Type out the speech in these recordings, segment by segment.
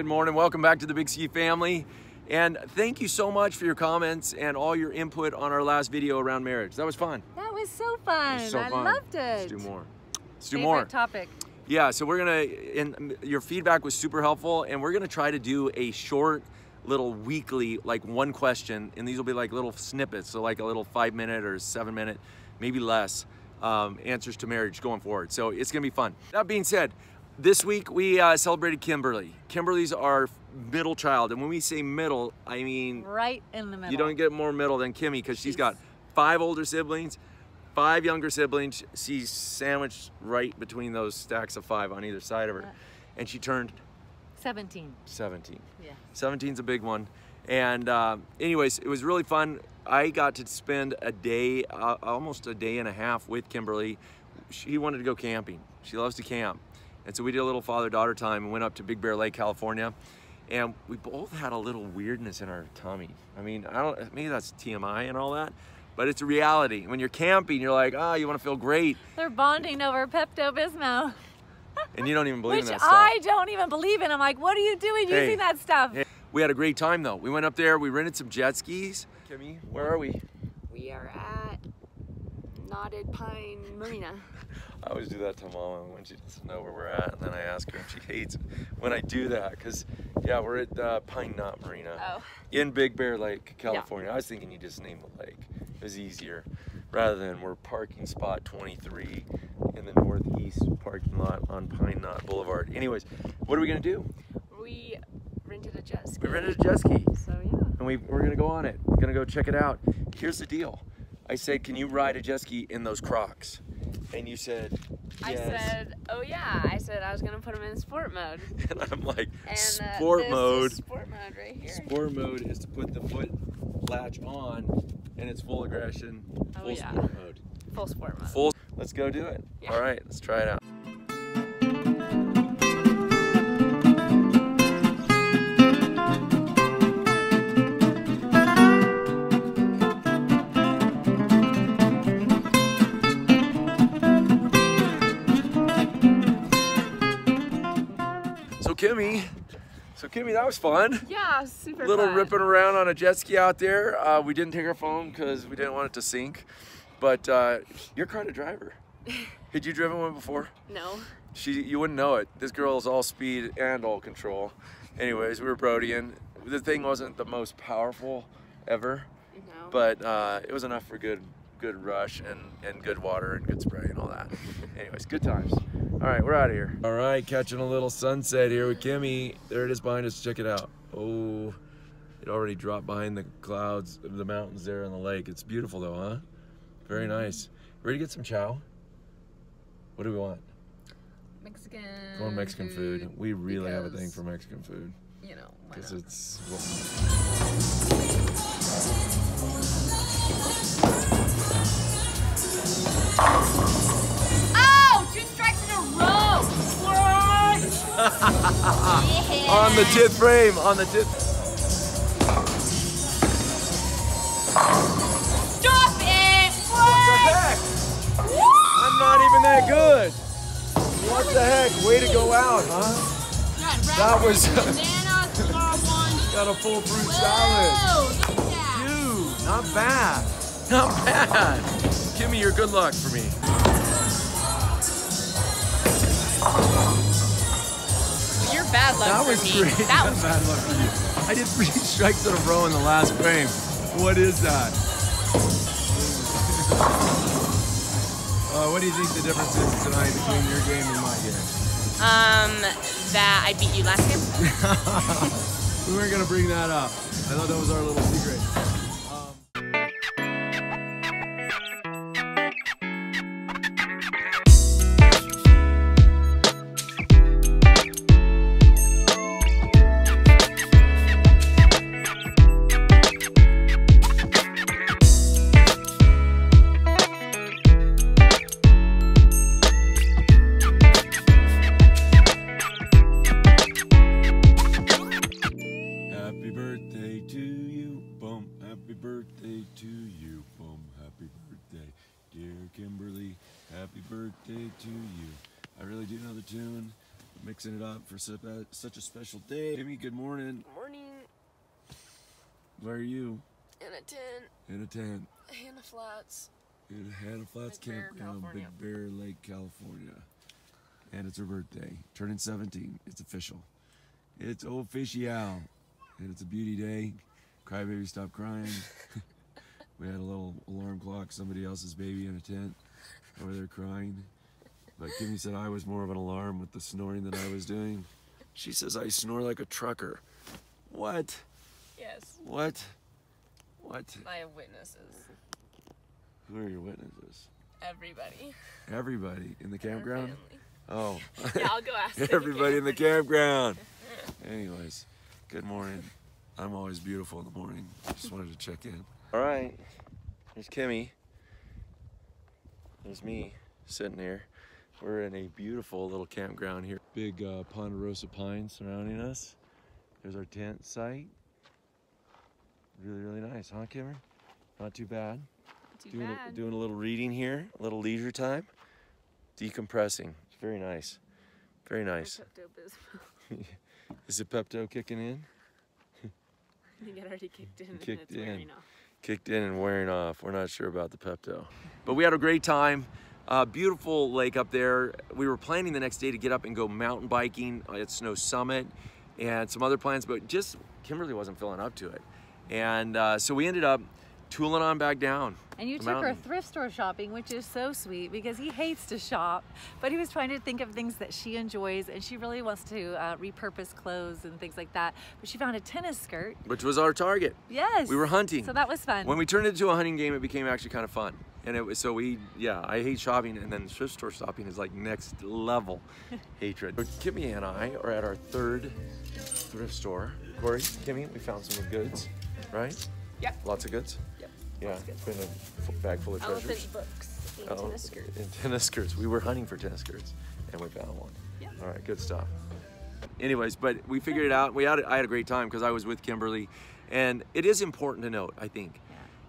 Good morning. Welcome back to the Big Ski family. And thank you so much for your comments and all your input on our last video around marriage. That was fun. That was so fun. Was so I fun. loved it. Let's do more. Let's do Favorite more. topic. Yeah, so we're gonna, and your feedback was super helpful, and we're gonna try to do a short little weekly, like one question, and these will be like little snippets, so like a little five minute or seven minute, maybe less, um, answers to marriage going forward. So it's gonna be fun. That being said, this week we uh, celebrated Kimberly. Kimberly's our middle child, and when we say middle, I mean Right in the middle. you don't get more middle than Kimmy because she's got five older siblings, five younger siblings. She's sandwiched right between those stacks of five on either side of her. And she turned 17. 17. Yeah. 17's a big one. And uh, anyways, it was really fun. I got to spend a day, uh, almost a day and a half with Kimberly. She wanted to go camping. She loves to camp. And so we did a little father-daughter time and went up to Big Bear Lake, California. And we both had a little weirdness in our tummy. I mean, I don't, maybe that's TMI and all that, but it's a reality. When you're camping, you're like, ah, you want to feel great. They're bonding over Pepto Bismol, And you don't even believe which in that stuff. I don't even believe in. I'm like, what are you doing Hey. using that stuff? Hey, We had a great time though. We went up there, we rented some jet skis. Kimmy, where are we? We are at Knotted Pine Marina. I always do that to Mama when she doesn't know where we're at, and then I ask her, and she hates when I do that. Cause yeah, we're at uh, Pine Knot Marina Oh. in Big Bear Lake, California. I was thinking you just name the lake. It was easier, rather than we're parking spot 23 in the northeast parking lot on Pine Knot Boulevard. Anyways, what are we gonna do? We rented a jet ski. We rented a jet ski. So yeah. and we, we're gonna go on it. We're gonna go check it out. Here's the deal. I said, can you ride a jet ski in those Crocs? And you said, I said, oh yeah. I said I was gonna put them in sport mode. and I'm like, And uh, sport this mode. Is sport mode right here. Sport mode is to put the foot latch on, and it's full aggression, Oh, full yeah. sport mode. Full sport mode. Full. Let's go do it. Yeah. All right, let's try it out. Kimmy, that was fun. Yeah, super fun. little fun. ripping around on a jet ski out there. Uh, we didn't take our phone because we didn't want it to sink. But uh, you're kind of driver. Had you driven one before? No. She, you wouldn't know it. This girl is all speed and all control. Anyways, we were Brodian. The thing wasn't the most powerful ever, No. but uh, it was enough for good, good rush and, and good water and good spray and all that. Anyways, good times. All right, we're out of here. All right, catching a little sunset here with Kimmy. There it is behind us. Check it out. Oh, it already dropped behind the clouds, of the mountains there in the lake. It's beautiful though, huh? Very mm-hmm. nice. Ready to get some chow? What do we want? Mexican. Going Mexican food. We really have a thing for Mexican food You know, because not? it's. Oh, two strikes in a row. On the tip frame, on the tip. Stop it! heck? I'm not even that good. What the heck? Way to go out, huh? That was got a full fruit salad. Dude, not bad. Not bad. Give me your good luck for me. You're bad luck That for was me. great. That was bad luck for you. I did three strikes in a row in the last frame. What is that? Uh, what do you think the difference is tonight between your game and my game? um that I beat you last game. we weren't gonna bring that up. I thought that was our little secret. Birthday to you, bum. Happy birthday, dear Kimberly. Happy birthday to you. I really do know the tune. mixing it up for uh, such a, special day. Amy, good morning. Good Morning Where are you? in a tent, In a tent. Hanna Flats. in Hanna Flats Big Campground, California. Big Bear Lake, California. And it's her birthday. Turning 17. It's official. It's official. And it's a beauty day. Crybaby, stop crying. we had a little alarm clock, somebody else's baby in a tent over there crying. But Kimmy said I was more of an alarm with the snoring that I was doing. She says I snore like a trucker. What? Yes, What? What? I have witnesses. Who are your witnesses? Everybody. Everybody in the campground? Oh. Yeah, I'll go ask Everybody in the campground. Anyways, good morning. I'm always beautiful in the morning. Just wanted to check in. All right. There's Kimmy. There's me sitting here. We're in a beautiful little campground here. Big uh, ponderosa pine surrounding us. There's our tent site. Really, really nice, huh, Kimmer? Not too bad. Too Doing a, bad. doing a little reading here, a little leisure time, decompressing. It's very nice. Very nice. Pepto-Bismol. Is it Pepto kicking in? I think it already kicked in and Kicked in. off. Kicked in and wearing off. We're not sure about the Pepto. But we had a great time. Uh, beautiful lake up there. We were planning the next day to get up and go mountain biking at Snow Summit and some other plans, but just Kimberly wasn't filling up to it. And uh, so we ended up tooling on back down. And you the took her thrift store shopping, which is so sweet because he hates to shop, but he was trying to think of things that she enjoys, and she really wants to uh, repurpose clothes and things like that. But she found a tennis skirt. which was our target. Yes. We were hunting. So that was fun. When we turned it into a hunting game, it became actually kind of fun. And it was so we, yeah, I hate shopping, and then thrift store shopping is like next level hatred. But Kimmy and I are at our third thrift store. Corey, Kimmy, we found some goods, right? Yep. Lots of goods. Yeah, goods. been a bag full of treasures. Elephant books and Oh, tennis skirts. And tennis skirts. We were hunting for tennis skirts, and we found one. Yeah. All right, good stuff. Anyways, but we figured it out. We had I had a great time because I was with Kimberly, and it is important to note, I think,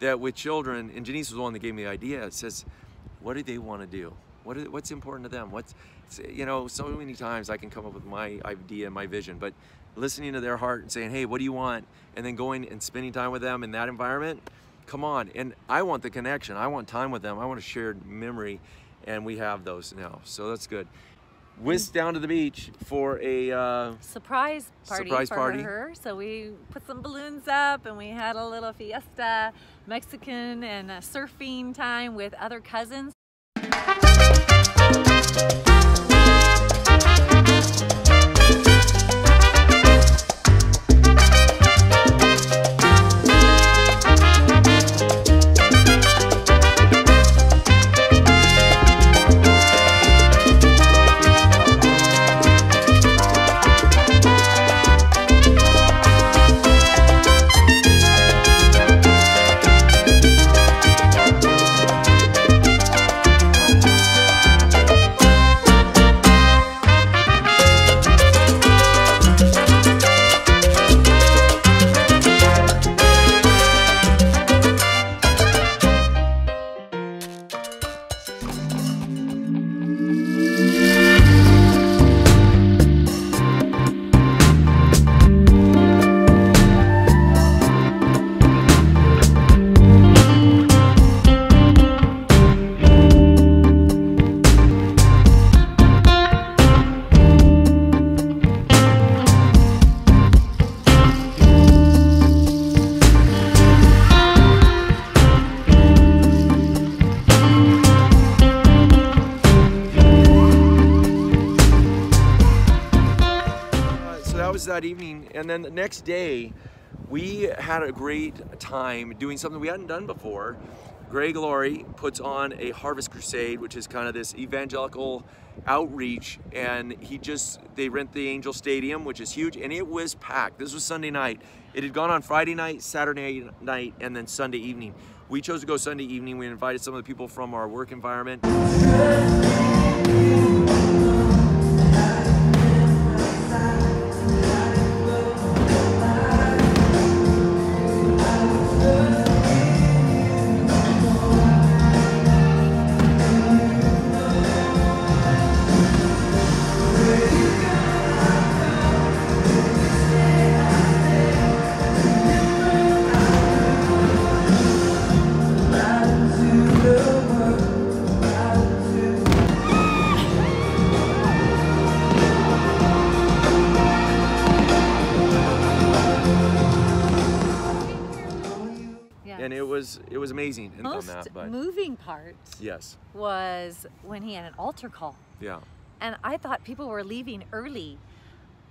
that with children, and Janice was the one that gave me the idea. It says, what do they want to do? What is, what's important to them? What's you know, so many times I can come up with my idea and my vision, but listening to their heart and saying, hey, what do you want? And then going and spending time with them in that environment, come on. And I want the connection. I want time with them. I want a shared memory, and we have those now. So that's good. Whisked down to the beach for a uh, surprise party Surprise for party. her. So we put some balloons up and we had a little fiesta, Mexican and surfing time with other cousins. Was that evening and then the next day we had a great time doing something we hadn't done before. Greg Laurie puts on a harvest crusade which is kind of this evangelical outreach and he just they rent the angel stadium which is huge and it was packed. This was sunday night. It had gone on friday night saturday night and then sunday evening. We chose to go sunday evening. We invited some of the people from our work environment amazing on most that, but moving part yes, was when he had an altar call. yeah. And I thought people were leaving early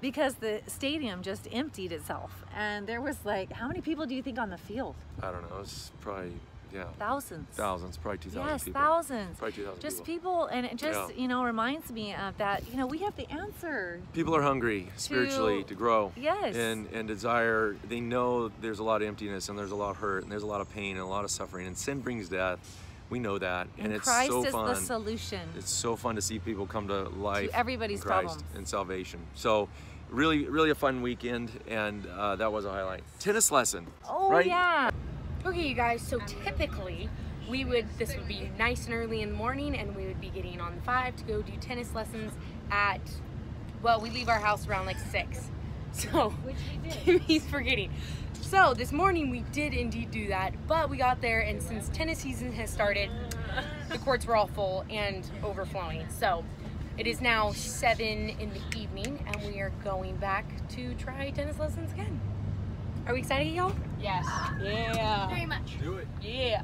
because the stadium just emptied itself. And there was like, how many people do you think on the field? I don't know. It's probably yeah, Thousands. thousands, probably two thousand Yes, people. thousands. Probably two thousand Just people. people, and it just, Yeah. you know, reminds me of that, you know, we have the answer. People are hungry spiritually to grow. Yes. And and desire. They know there's a lot of emptiness and there's a lot of hurt and there's a lot of pain and a lot of suffering and sin brings death. We know that, and, And, it's Christ so is fun. the solution. it's so fun to see people come to life everybody's in Christ problems. and salvation. So really, really a fun weekend, and uh, that was a highlight. Tennis lesson. oh, right? yeah. Okay, you guys, so typically we would, this would be nice and early in the morning and we would be getting on the five to go do tennis lessons at, well, we leave our house around like six. So, he's forgetting. So, this morning we did indeed do that, but we got there and since tennis season has started, the courts were all full and overflowing. So, it is now seven in the evening and we are going back to try tennis lessons again. Are we excited, y'all? Yes. Yeah. Very much. Do it. Yeah.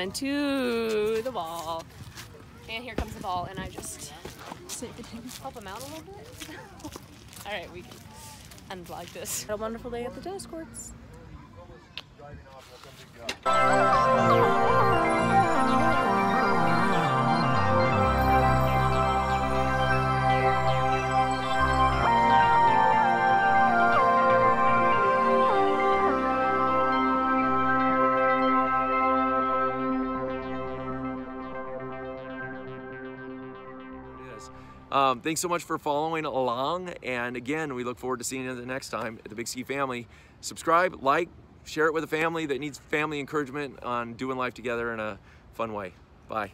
Claire's run into the ball, and here comes the ball, and I just help him out a little bit. All right, we can unvlog this. Had a wonderful day at the tennis courts. Um, thanks so much for following along. And again, we look forward to seeing you the next time at the Big Ski family. Subscribe, like, share it with a family that needs family encouragement on doing life together in a fun way. Bye.